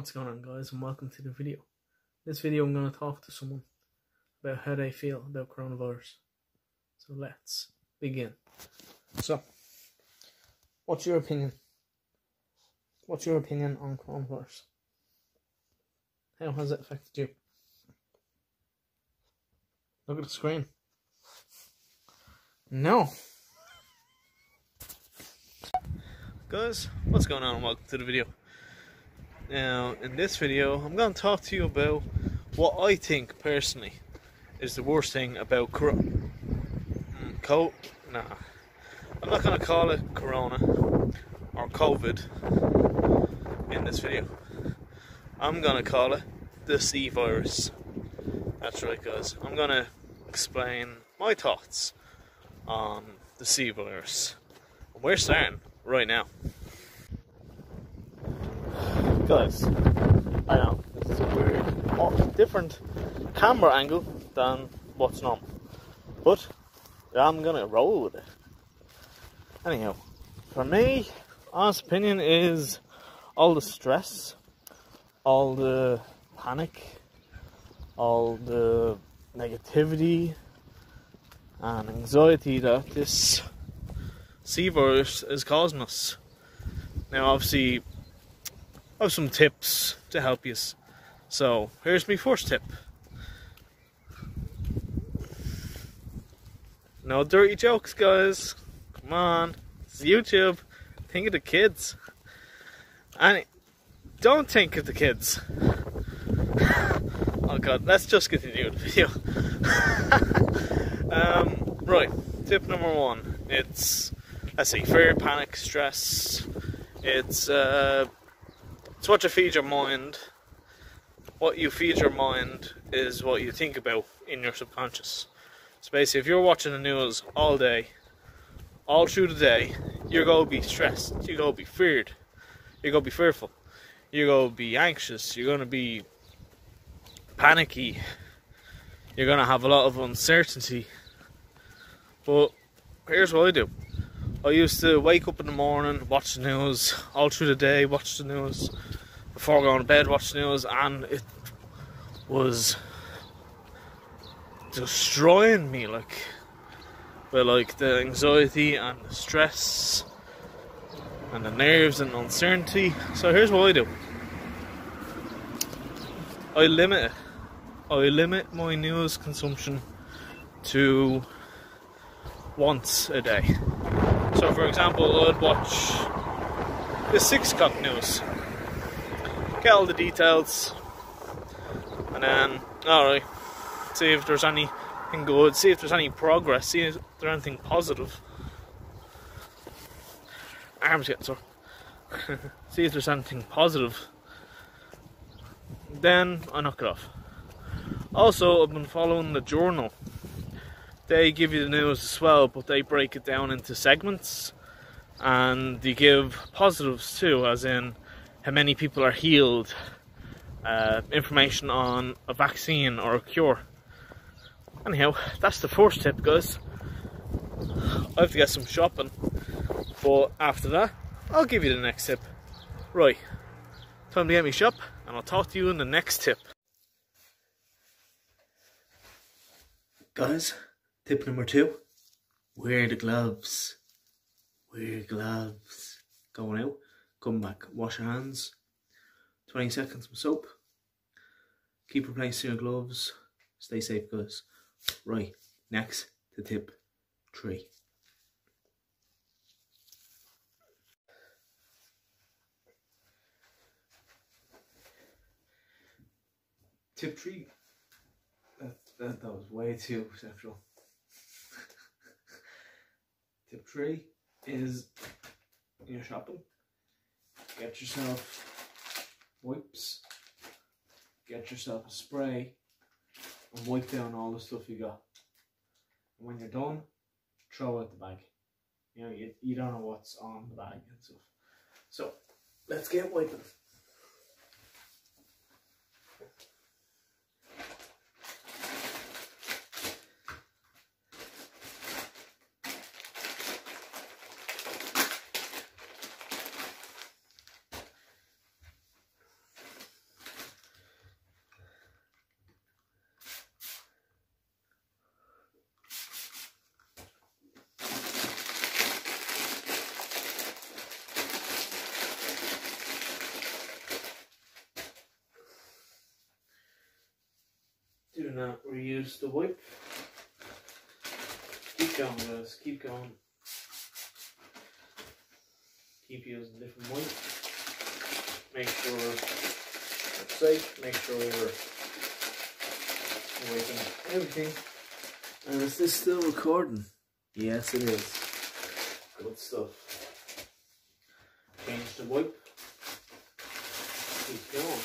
What's going on guys and welcome to the video. In this video I'm going to talk to someone about how they feel about coronavirus. So let's begin. So, what's your opinion? What's your opinion on coronavirus? How has it affected you? Look at the screen. No. Guys, what's going on? Welcome to the video. Now, in this video, I'm going to talk to you about what I think personally is the worst thing about Corona. Mm, Co nah. I'm not going to call it Corona or COVID in this video. I'm going to call it the C virus. That's right, guys. I'm going to explain my thoughts on the C virus. We're starting right now. Guys, I know this is a weird, different camera angle than what's normal, but I'm gonna roll with it. Anyhow, for me, honest opinion is all the stress, all the panic, all the negativity and anxiety that this C virus is causing us. Now, obviously, Have some tips to help you. So, here's my first tip. No dirty jokes, guys. Come on. It's YouTube. Think of the kids. And don't think of the kids. oh god, let's just continue the video. um, right, tip number one. It's let's see, fear, panic, stress. It's uh, it's what you feed your mind. What you feed your mind is what you think about in your subconscious. So basically, if you're watching the news all day, all through the day, you're gonna be stressed. You're gonna be feared. You're gonna be fearful. You're gonna be anxious. You're gonna be panicky. You're gonna have a lot of uncertainty. But here's what I do. I used to wake up in the morning, watch the news, all through the day, watch the news, before going to bed, watch the news, and it was destroying me, like, with like the anxiety and the stress and the nerves and uncertainty. So here's what I do. I limit it. I limit my news consumption to once a day. So, for example, I'd watch the six o'clock news, get all the details, and then, alright, see if there's anything good, see if there's any progress, see if there's anything positive. Arms getting sore. see if there's anything positive. Then I knock it off. Also, I've been following the journal they give you the news as well, but they break it down into segments and they give positives too, as in how many people are healed, uh, information on a vaccine or a cure. Anyhow, that's the first tip, guys. I have to get some shopping, but after that, I'll give you the next tip. Right, time to get me shop, and I'll talk to you in the next tip. Guys, Tip number two, wear the gloves. Wear gloves. Going out, come back, wash your hands. 20 seconds with soap. Keep replacing your gloves. Stay safe, guys. Right, next to tip three. Tip three. That, that, that was way too sexual. Tip three is you're shopping, get yourself wipes, get yourself a spray, and wipe down all the stuff you got. And when you're done, throw out the bag. You know, you, you don't know what's on the bag and stuff. So, let's get wiping. Do not reuse the wipe. Keep going, guys. Keep going. Keep using different wipe. Make sure it's safe. Make sure we're wiping everything. And is this still recording? Yes, it is. Good stuff. Change the wipe. Keep going.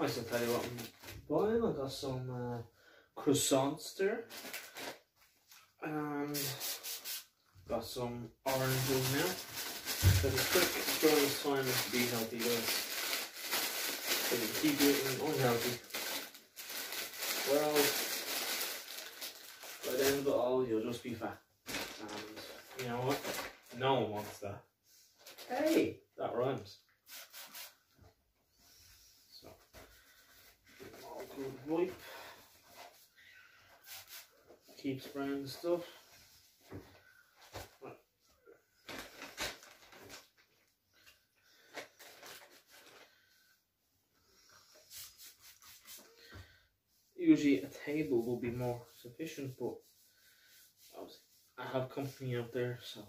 Nice, I'll tell you what Buying. I got some uh, croissants there. And got some oranges now. So the quick during time to be healthy guys. So you keep eating unhealthy. Well, by the end of it all, you'll just be fat. And you know what? No one wants that. Hey, that rhymes. So, wipe. Keep spraying the stuff. Usually a table will be more sufficient, but I have company out there, so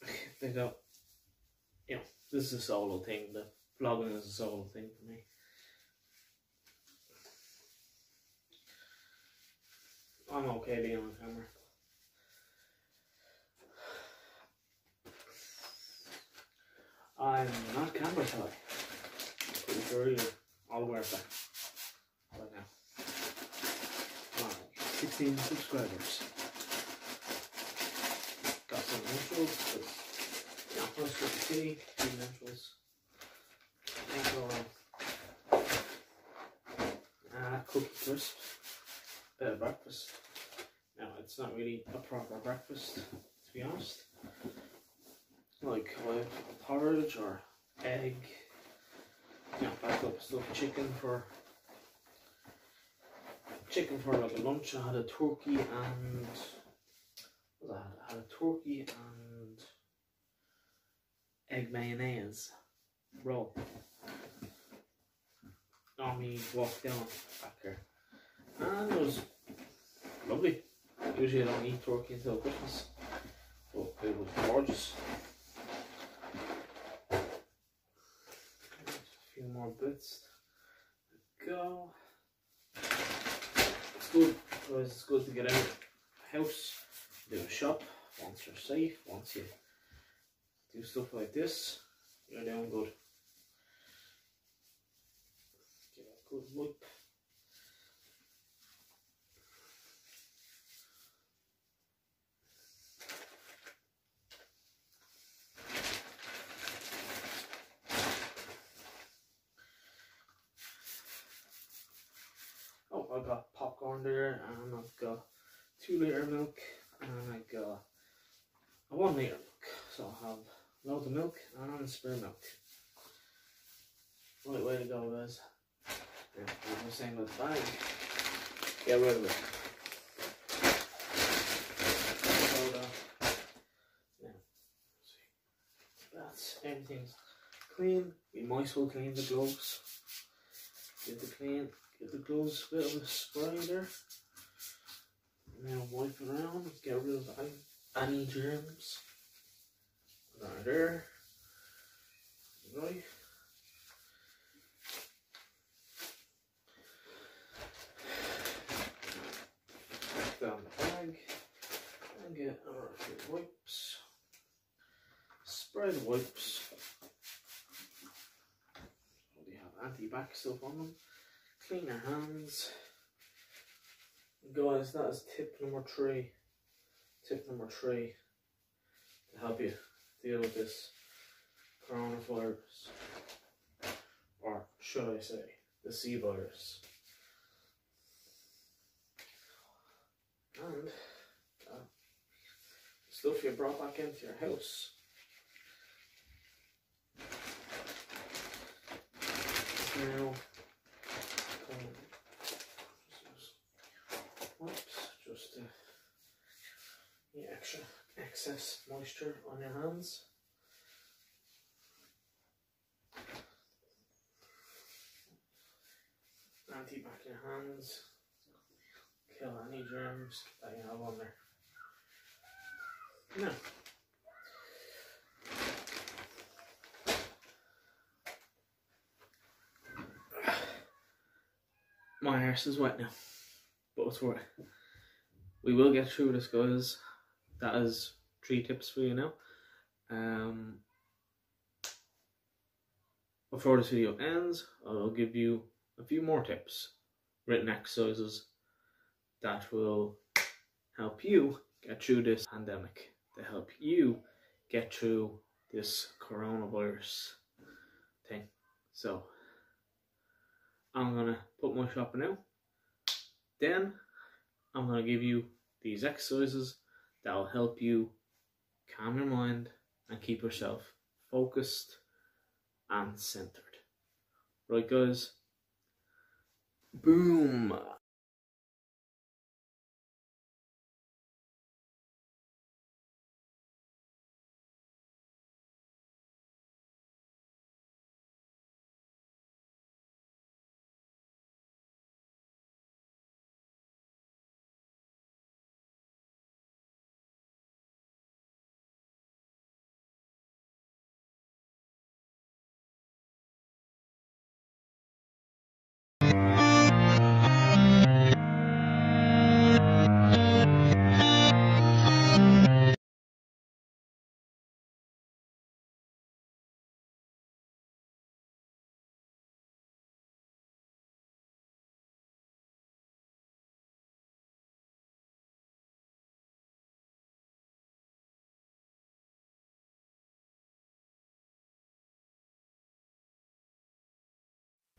they go, you know, this is a solo thing. The vlogging is a solo thing for me. I'm okay being on camera. I'm not camera shy. Pretty sure you're all aware of that. Right now. Alright, 16 subscribers. Got some intros, but yeah, first with the city, two intros. And uh, cookie crisp. Bit of breakfast. Now it's not really a proper breakfast, to be honest. Like with porridge or egg. Yeah, back up stuffed chicken for chicken for like a lunch. I had a turkey and what was that? I had a turkey and egg mayonnaise roll. On me walk down back here. And it was lovely. Usually I don't eat turkey until Christmas. But it was gorgeous. A few more bits to go. It's good because it's good to get out of the house, do a shop once you're safe, once you do stuff like this, you're doing good. Give a good wipe. Oh, I got popcorn there, and I've got two liter milk, and I got a one liter milk. So I'll have loads of milk and spare milk. Right way to go, guys. I'm the same with the bag. Get rid of it. That's everything's clean. We might as well clean the gloves. Get the clean Get the gloves a bit of a spray there. Now wipe around, get rid of any germs. Right there. Right. Down the bag and get our wipes. Spray the wipes. They have anti-bac stuff on them clean your hands. Guys, that is tip number three. Tip number three to help you deal with this coronavirus. Or should I say, the C virus. And uh, stuff you brought back into your house. Now, whoops, just to get extra excess moisture on your hands. anti back your hands. Kill any germs that you have on there. No. My arse is wet now, but it's worth it. We will get through this, guys. That is three tips for you now. Um, before this video ends, I'll give you a few more tips, written exercises that will help you get through this pandemic, to help you get through this coronavirus thing. So, I'm gonna put my shopping now. Then, I'm gonna give you these exercises that will help you calm your mind and keep yourself focused and centered. Right, guys? Boom!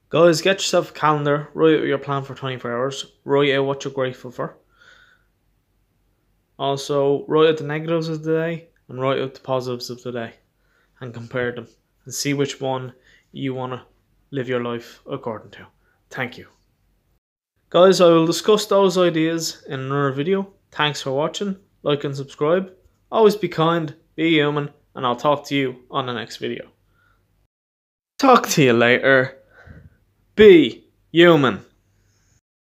Guys, get yourself a calendar, write out your plan for 24 hours, write out what you're grateful for. Also, write out the negatives of the day and write out the positives of the day and compare them and see which one you want to live your life according to. Thank you. Guys, I will discuss those ideas in another video. Thanks for watching, like and subscribe. Always be kind, be human, and I'll talk to you on the next video. Talk to you later. Be human.